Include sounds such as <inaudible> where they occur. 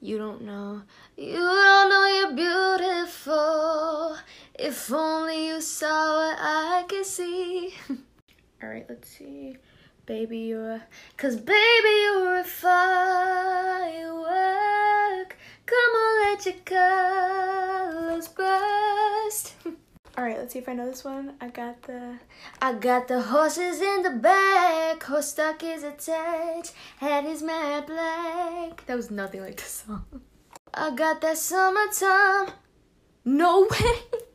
You don't know. You don't know you're beautiful. If only you saw what I could see. <laughs> Alright, let's see. Baby, you're a. Cause baby, you're a firework. Come on, let colors burst. Alright, let's see if I know this one. I got the I got the horses in the back, horse stock is attached, head is matte black. That was nothing like the song. I got that summertime. No way. <laughs>